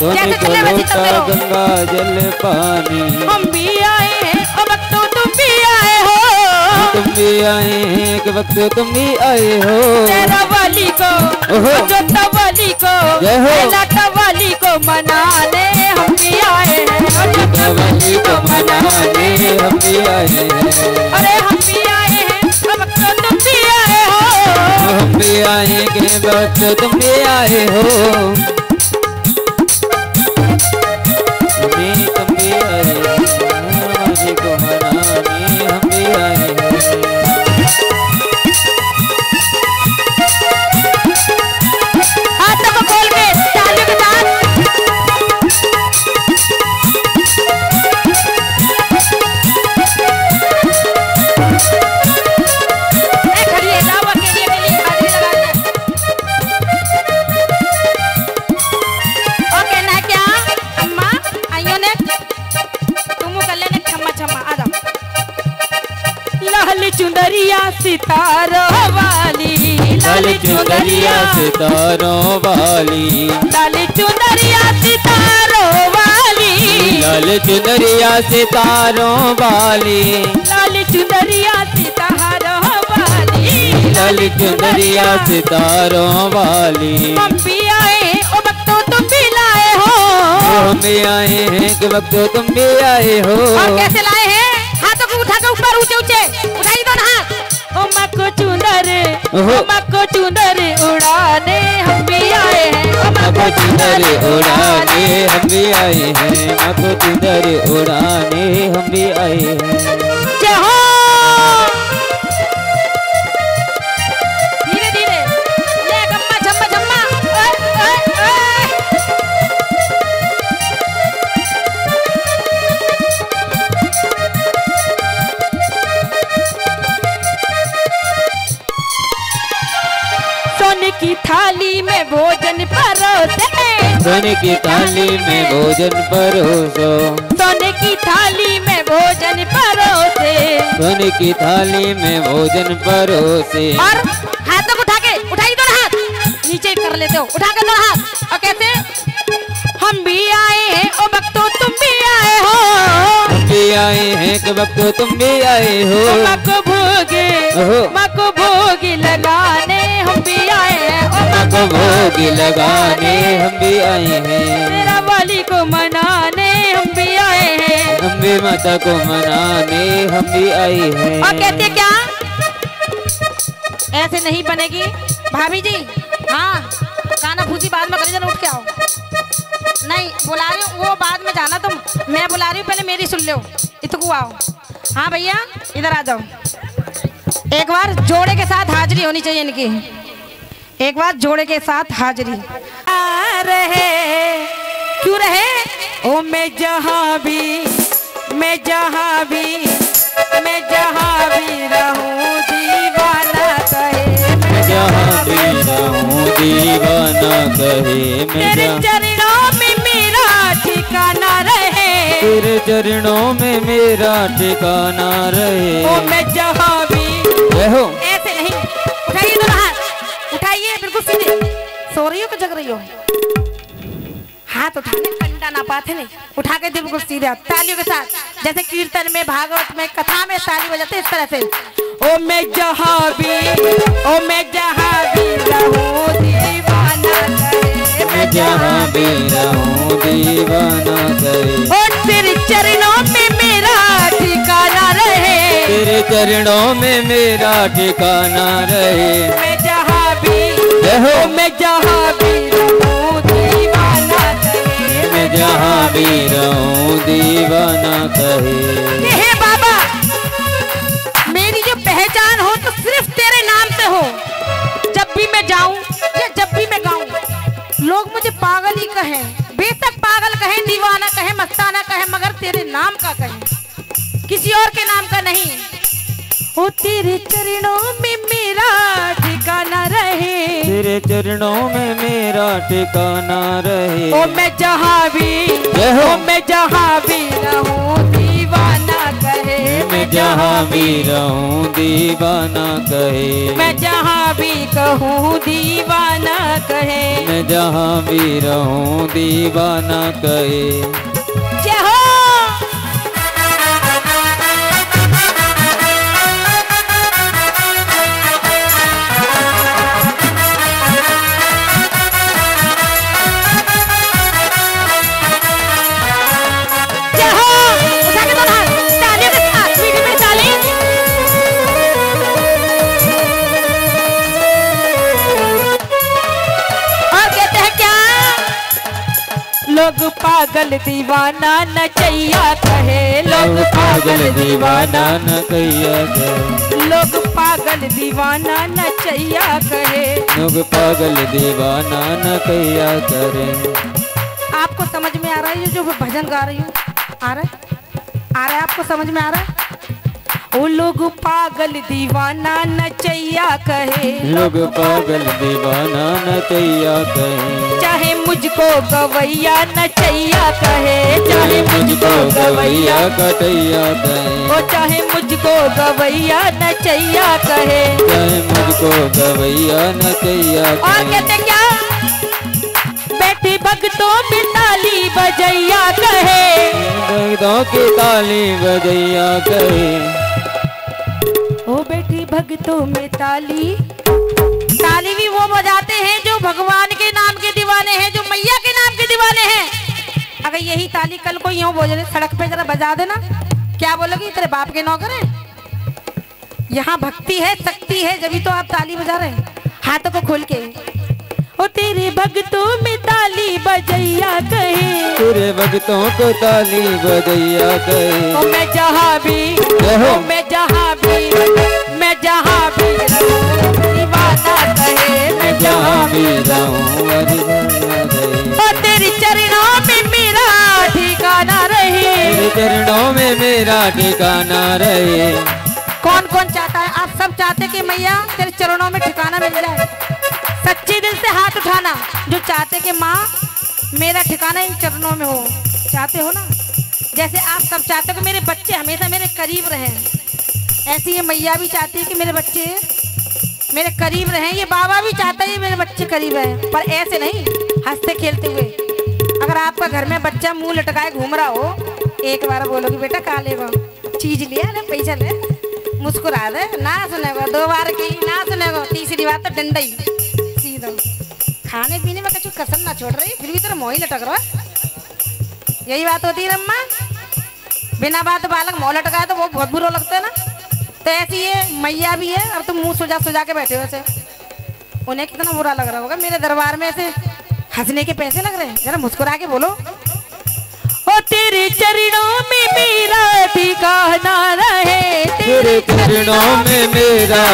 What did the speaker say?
जैसे को चले लोटा गंगा जल पानी। हम भी आए हैं ओ भक्तों तुम भी आए हो। तुम भी आए हैं एक वक्त तुम भी आए हो। तेरा वाली को ओहो। जोता वाली को जय हो। वाली को मनाने हम भी आए हैं ओ जोता वाली को मनाने हम भी आए हैं। अरे हम भी आए हैं ओ भक्तों तुम भी आए हो। हम भी आए के वक्त तुम भी आए हो। सितारों वाली लाल चुंदरिया सितारों वाली। लाल चुंदरिया सितारों वाली। लाल चुनरिया सितारों वाली। लाल चुंदरिया सितारों वाली। लाल चुनरिया सितारों वाली। हम भी आए ओ भक्तों तुम भी लाए हो। हम भी आए हैं कि वक्त तुम भी आए हो। और कैसे लाए हैं? हाथों को उठा के ऊपर ऊँचे ऊँचे दोनों हाथ ओ मक्को चुंदर हमको चुंदर उड़ाने हम भी आए हैं। हमको चुंदर उड़ाने हम भी आए हैं। हमको चुंदर उड़ाने हम भी आए हैं हो। सोने की थाली में भोजन परोसो। सोने की थाली में भोजन परोसे। सोने की थाली में भोजन परोसे। और हाथों को उठा के उठाइए दोनों हाथ। नीचे कर लेते हो उठा के दोनों हाथ। और कैसे हम भी आए हैं ओ भक्तों तुम भी आए हो। हम भी आए हैं कि वक्त तुम भी आए हो। मको भोगे। मको भोगी लगाने को भोग लगाने हम भी आए हैं। तेरा वाली को मनाने हम भी आए हैं। अम्बे माता को मनाने हम भी आए हैं। और कहते क्या? ऐसे नहीं बनेगी। भाभी जी हाँ गाना फूसी बाद में करी जरा उठ के आओ। नहीं बुला रही हूँ वो बाद में जाना तुम। मैं बुला रही हूँ पहले मेरी सुन लो। इतकू आओ। हाँ भैया इधर आ जाओ। एक बार जोड़े के साथ हाजिरी होनी चाहिए इनकी। एक बार जोड़े के साथ हाजिरी। आ रहे क्यों रहे? ओ मैं जहाँ भी मैं जहाँ भी मैं जहाँ भी रहूँ दीवाना कहे मैं जहाँ भी रहूँ दीवाना कहे मैं तेरे चरणों में मेरा ठिकाना रहे। तेरे चरणों में मेरा ठिकाना रहे। ओ मैं जहाँ भी जय बिल्कुल सीधे सो रही हो कि जग रही हो। हाथ उठाने कंडा ना पाते नहीं उठा के बिल्कुल सीधे हाथ तालियों के साथ जैसे कीर्तन में भागवत में कथा में ताली बजाते इस तरह से। ओ मैं जहाँ भी ओ मैं जहाँ भी रहूँ दीवाना करे। मैं जहाँ भी रहूँ दीवाना कहे ओ तेरे चरणों में मेरा ठिकाना रहे। तेरे चरणों में मेरा ठिकाना रहे। मैं जय हो मैं जहाँ भी रहूँ दीवाना करे मैं जहाँ भी रहूँ दीवाना कहे। हे बाबा मेरी जो पहचान हो तो सिर्फ़ तेरे नाम से हो। जब भी मैं जाऊँ या जब भी मैं गाऊं लोग मुझे पागल ही कहें। बेशक पागल कहें दीवाना कहें मस्ताना कहें मगर तेरे नाम का कहें। किसी और के नाम का नहीं। ओ तेरे चरणों में मेरा ठिकाना रहे। तेरे चरणों में मेरा ठिकाना रहे। ओ मैं जहाँ भी ओ मैं जहाँ भी रहूँ दीवाना कहे। मैं जहाँ भी रहूँ दीवाना कहे। मैं जहाँ भी कहूँ दीवाना कहे। मैं जहाँ भी रहूँ दीवाना कहे। पागल दीवाना न कैया कहे। लोग पागल दीवाना न कैया कहे। लोग पागल दीवाना न कैया कहे। लोग पागल दीवाना न कैया करे आपको समझ में आ रहा है ये जो भजन गा रही हूँ? आ रहा है? आ रहा है आपको समझ में आ रहा है? वो लोग पागल दीवाना नचैया कहे। लोग पागल दीवाना न कैया कहे। चाहे मुझको गवैया नचैया कहे चाहे मुझको गवैया कटैया कहे। ओ चाहे मुझको गवैया नचैया कहे। चाहे मुझको गवैया न कैया और कहते क्या? बेटी भक्तों में ताली बजैया कहे। भक्तों की ताली बजैया कहे। भक्तों में ताली। ताली भी वो बजाते हैं जो भगवान के नाम के दीवाने हैं जो मैया के नाम के दीवाने हैं। अगर यही ताली कल को यूँ बोल सड़क पे जरा बजा देना। क्या बोलोगी? तेरे बाप के नौकर है। यहाँ भक्ति है शक्ति है जब तो आप ताली बजा रहे हैं। हाथों को खोल के। ओ तेरे भक्तों में ताली बजैया कहे। तेरे भक्तों को ताली बजैया कहे। ओ मैं जहाँ भी ओ मैं जहाँ भी। चरणों में मेरा ठिकाना रहे। कौन कौन चाहता है? आप सब चाहते कि मैया तेरे चरणों में ठिकाना मिल जाए। सच्चे दिल से हाथ उठाना, जो चाहते कि माँ मेरा ठिकाना इन चरणों में हो। चाहते हो ना? जैसे आप सब चाहते हो कि मेरे बच्चे हमेशा मेरे करीब रहें। ऐसी ये मैया भी चाहती है कि मेरे बच्चे मेरे करीब रहें। ये बाबा भी चाहता है मेरे बच्चे करीब रहें। पर ऐसे नहीं, हँसते खेलते हुए। अगर आपका घर में बच्चा मुँह लटकाए घूम रहा हो एक बार बोलोगी, बेटा का लेगा चीज़ लिया ना, पैसा ले। मुस्कुरा दे, ना सुनेगा दो बार की ना सुनेगा तीसरी बार तो डंडा ही। सीधा। खाने पीने में कुछ कसम ना छोड़ रही, फिर भी तेरा मोह लटक रहा यही बात होती है रम्मा। बिना बात बालक मोह लटकाए तो वो बहुत बुरा लगता है ना। तो ऐसी ये मैया भी है, अब तुम मुँह सुजा सुजा के बैठे हो उन्हें कितना बुरा लग रहा होगा। मेरे दरबार में ऐसे हंसने के पैसे लग रहे हैं। जरा मुस्कुरा के बोलो। ओ तेरे चरणों में मेरा ठिकाना रहे तेरे चरणों में मेरा